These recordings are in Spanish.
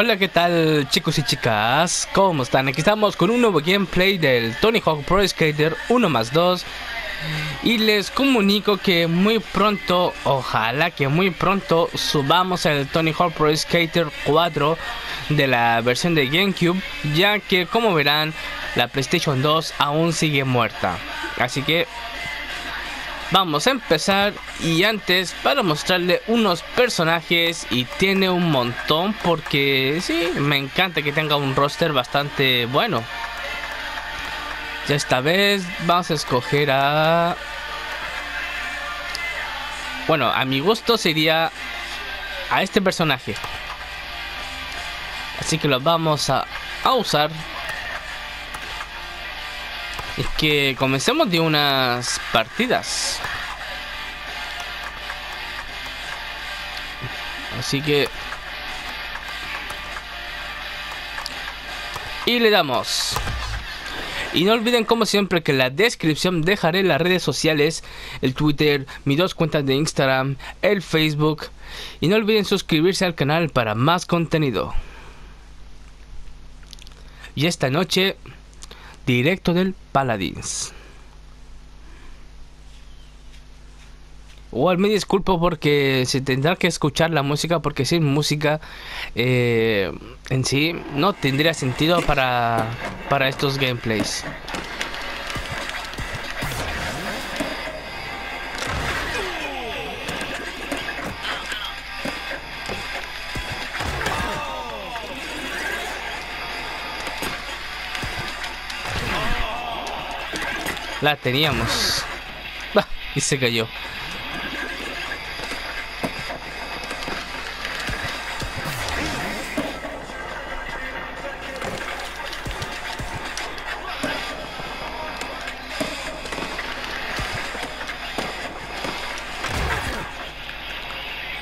Hola, ¿qué tal chicos y chicas? ¿Cómo están? Aquí estamos con un nuevo gameplay del Tony Hawk Pro Skater 1 más 2 y les comunico que muy pronto, ojalá que muy pronto subamos el Tony Hawk Pro Skater 4 de la versión de GameCube ya que como verán la PlayStation 2 aún sigue muerta así que Vamos a empezar y antes para mostrarle unos personajes y tiene un montón porque sí, me encanta que tenga un roster bastante bueno. Esta vez vamos a escoger a... Bueno, a mi gusto sería a este personaje. Así que lo vamos a, a usar es que comencemos de unas partidas. Así que... Y le damos. Y no olviden como siempre que en la descripción dejaré las redes sociales, el Twitter, mis dos cuentas de Instagram, el Facebook. Y no olviden suscribirse al canal para más contenido. Y esta noche directo del Paladins. Igual me disculpo porque se tendrá que escuchar la música porque sin música eh, en sí no tendría sentido para, para estos gameplays. La teníamos. y se cayó.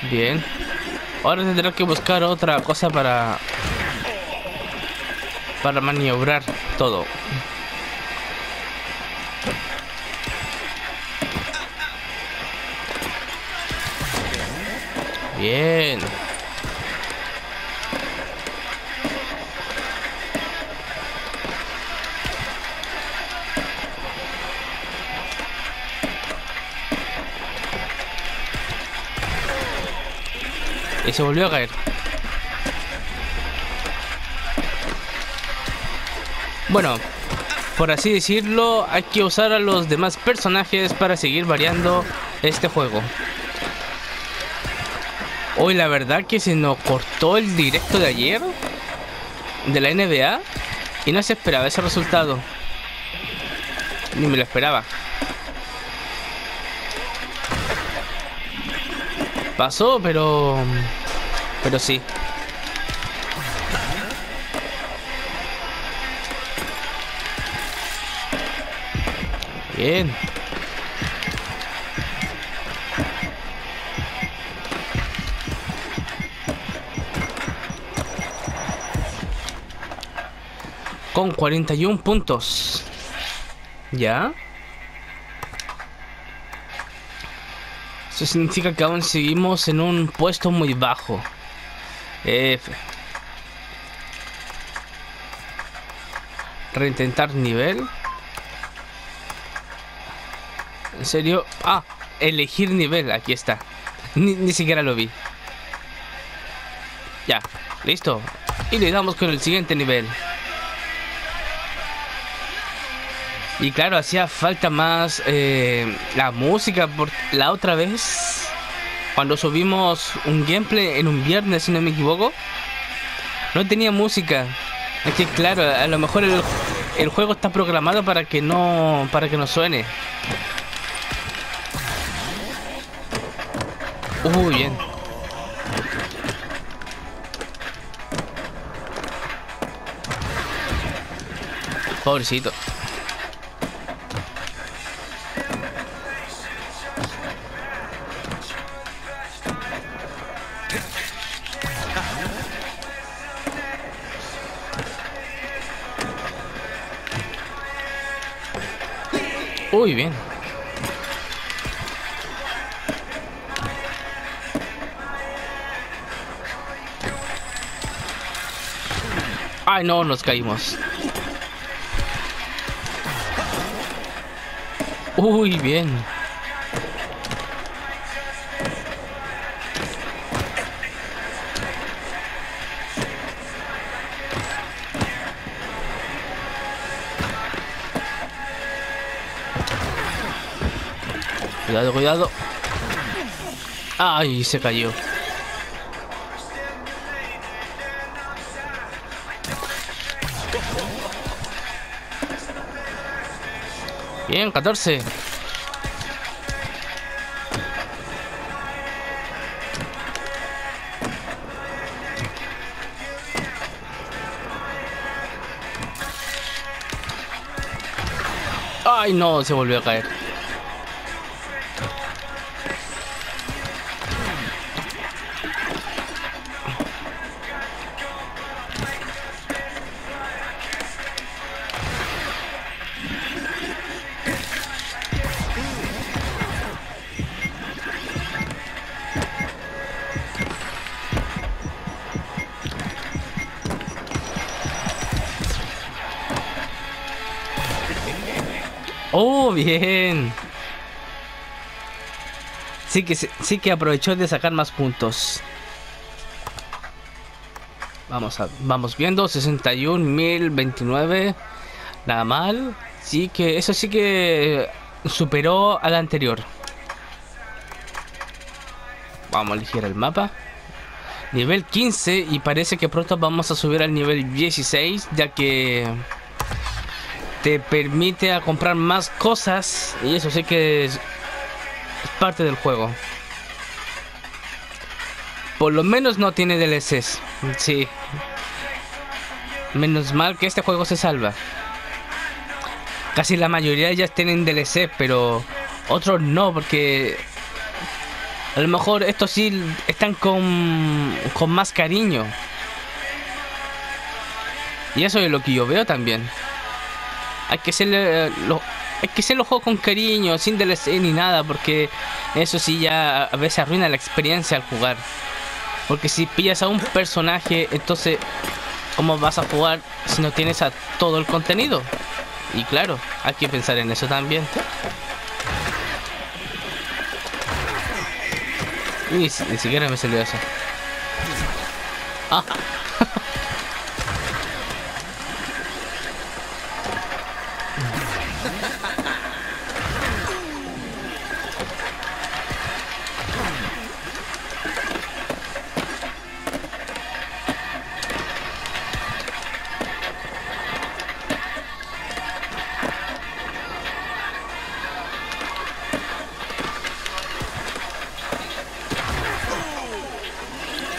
Bien. Ahora tendré que buscar otra cosa para... Para maniobrar todo. Bien. Y se volvió a caer. Bueno, por así decirlo, hay que usar a los demás personajes para seguir variando este juego. Hoy la verdad que se nos cortó el directo de ayer de la NBA y no se esperaba ese resultado. Ni me lo esperaba. Pasó, pero... Pero sí. Bien. Con 41 puntos. ¿Ya? Eso significa que aún seguimos en un puesto muy bajo. Reintentar nivel. ¿En serio? Ah, elegir nivel. Aquí está. Ni, ni siquiera lo vi. Ya, listo. Y le damos con el siguiente nivel. Y claro, hacía falta más eh, la música. Por la otra vez, cuando subimos un gameplay en un viernes, si no me equivoco, no tenía música. Es que claro, a lo mejor el, el juego está programado para que no para que no suene. Uy, bien. Pobrecito. Uy, bien. Ay, no, nos caímos. Uy, bien. Cuidado. Ay, se cayó. Bien, 14. Ay, no, se volvió a caer. Bien. Sí que, sí que aprovechó de sacar más puntos. Vamos a, vamos viendo, 61.029. Nada mal. Sí que, eso sí que superó al anterior. Vamos a elegir el mapa. Nivel 15 y parece que pronto vamos a subir al nivel 16 ya que te permite a comprar más cosas y eso sí que es, parte del juego. Por lo menos no tiene DLCs. Sí. Menos mal que este juego se salva. Casi la mayoría ya tienen DLC, pero otros no, porque a lo mejor estos sí están con, con más cariño. Y eso es lo que yo veo también. Hay que hacerle lo, hay que hacer los juegos con cariño, sin DLC ni nada, porque eso sí ya a veces arruina la experiencia al jugar. Porque si pillas a un personaje, entonces ¿cómo vas a jugar si no tienes a todo el contenido? Y claro, hay que pensar en eso también. Y ni siquiera me salió eso. Ah.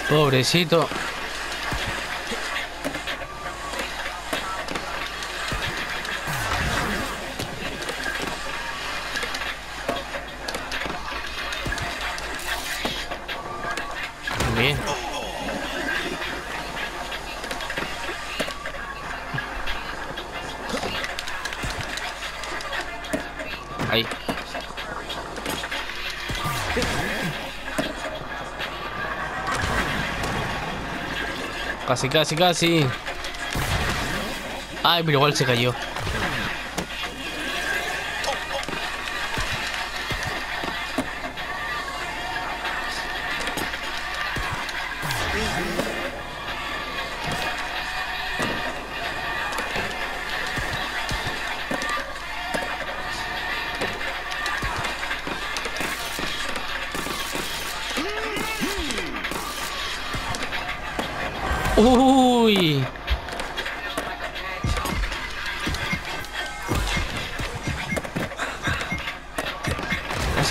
Pobrecito. Casi, casi, casi. Ay, pero igual se cayó.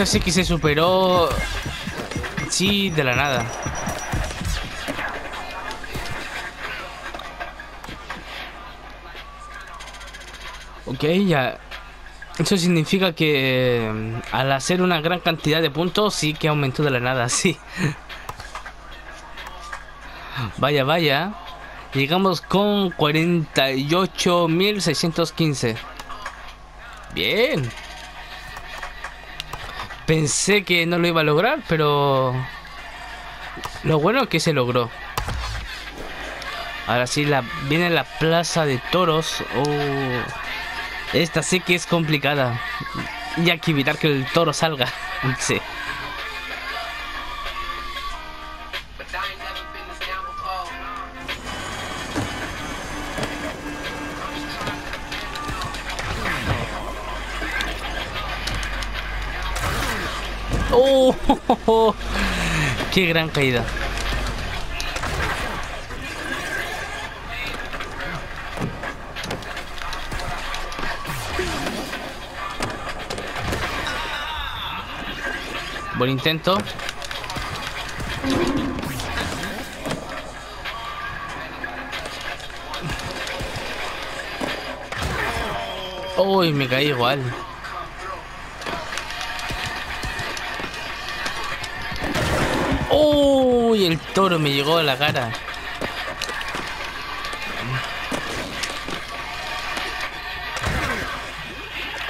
Eso sí que se superó. Sí, de la nada. Ok, ya. Eso significa que mm, al hacer una gran cantidad de puntos sí que aumentó de la nada, sí. Vaya, vaya. Llegamos con 48.615. Bien. Pensé que no lo iba a lograr, pero... Lo bueno es que se logró. Ahora sí, la, viene la plaza de toros. Oh, esta sí que es complicada. Y hay que evitar que el toro salga. sí. ¡Qué gran caída! Buen intento. Uy, me caí igual. Uy, el toro me llegó a la cara.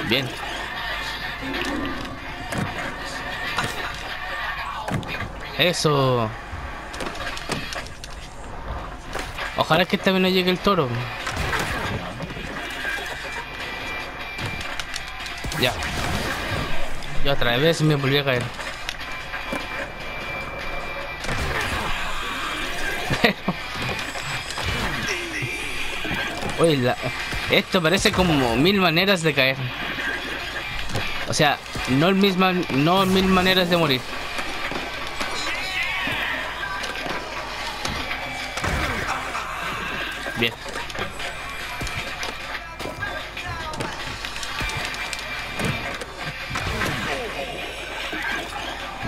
Bien. Eso. Ojalá que esta vez no llegue el toro. Ya. Y otra vez me volví a caer. Uy, esto parece como mil maneras de caer. O sea, no, el misma, no mil maneras de morir. Bien.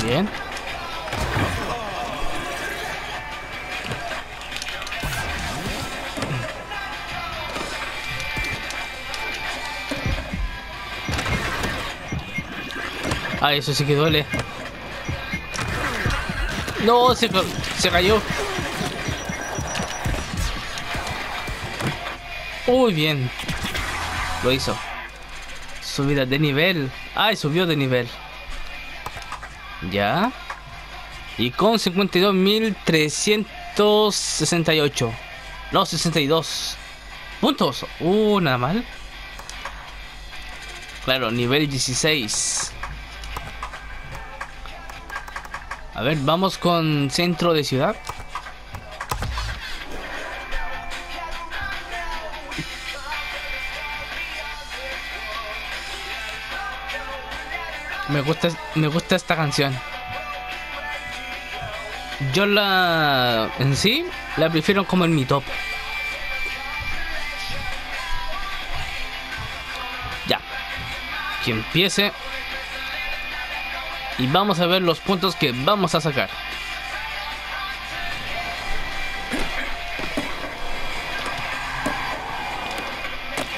Bien. Ah, eso sí que duele. No, se, se cayó. Muy bien. Lo hizo. Subida de nivel. Ay, subió de nivel. Ya. Y con 52.368. No, 62. Puntos. Uh, nada mal. Claro, nivel 16. A ver, vamos con centro de ciudad. Me gusta, me gusta esta canción. Yo la en sí la prefiero como en mi top. Ya. Que empiece. Y vamos a ver los puntos que vamos a sacar.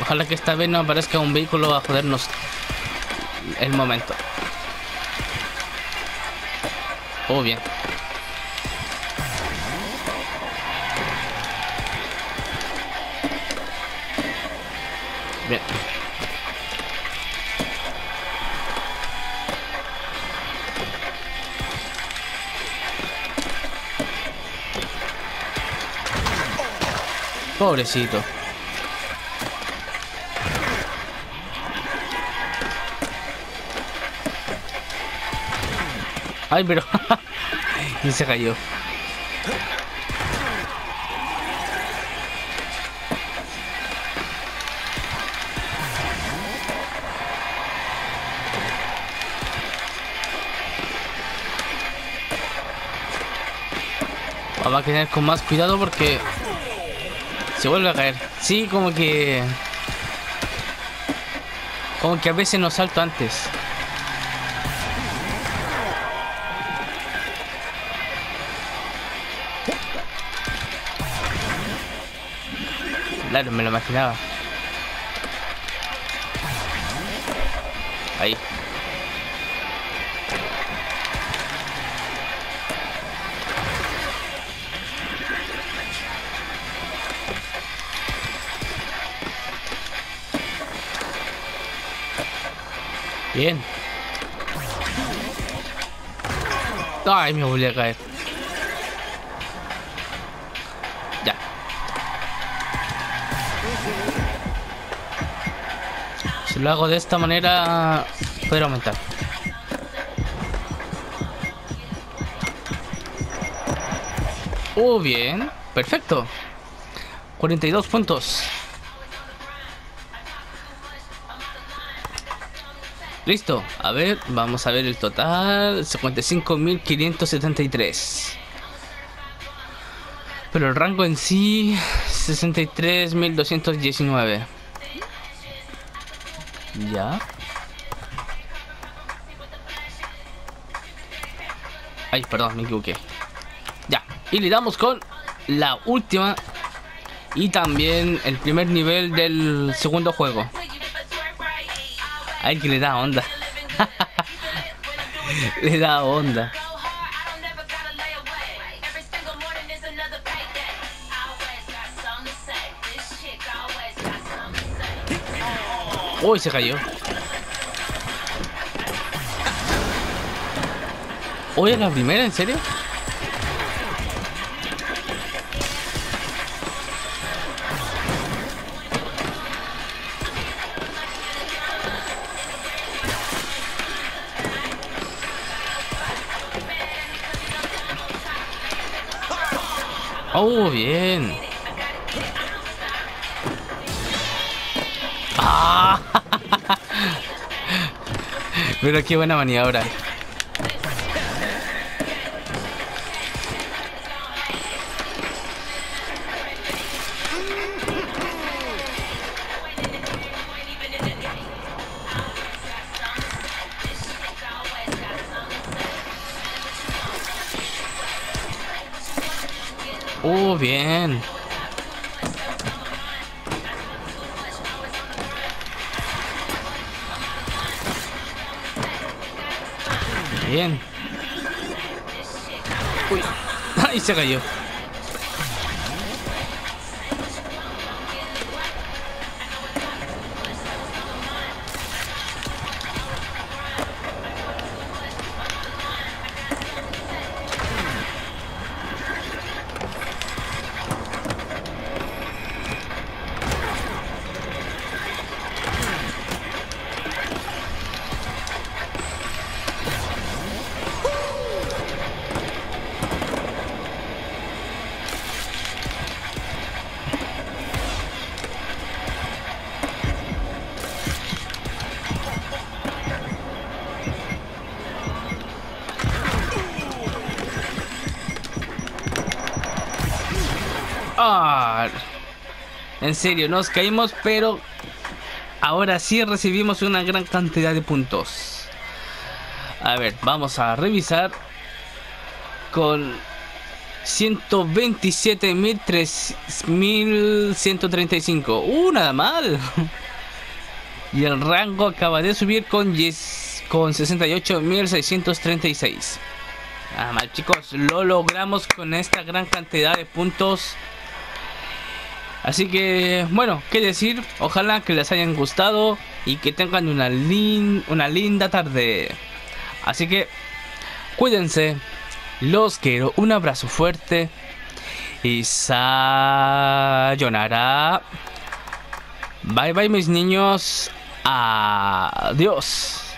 Ojalá que esta vez no aparezca un vehículo a jodernos el momento. Oh, bien. Pobrecito. Ay, pero... y se cayó. Vamos a tener con más cuidado porque se vuelve a caer. Sí, como que... Como que a veces no salto antes. Claro, me lo imaginaba. Bien. Ay, me volví a caer. Ya. Si lo hago de esta manera, puedo aumentar. Oh, bien. Perfecto. 42 puntos. Listo. A ver, vamos a ver el total. 55.573. Pero el rango en sí, 63.219. Ya. Ay, perdón, me equivoqué. Ya. Y le damos con la última y también el primer nivel del segundo juego. Ay, que le da onda. le da onda. Uy, se cayó. Uy, es la primera, ¿en serio? Oh, bien. Ah. Pero qué buena maniobra. Bien. Bien. Uy. Ay, se cayó. Ah, en serio, nos caímos, pero ahora sí recibimos una gran cantidad de puntos. A ver, vamos a revisar con 127.135. ¡Uh, nada mal! Y el rango acaba de subir con, con 68.636. Nada mal, chicos, lo logramos con esta gran cantidad de puntos. Así que, bueno, qué decir. Ojalá que les hayan gustado y que tengan una, una linda tarde. Así que, cuídense. Los quiero. Un abrazo fuerte. Y sayonara. Bye bye mis niños. Adiós.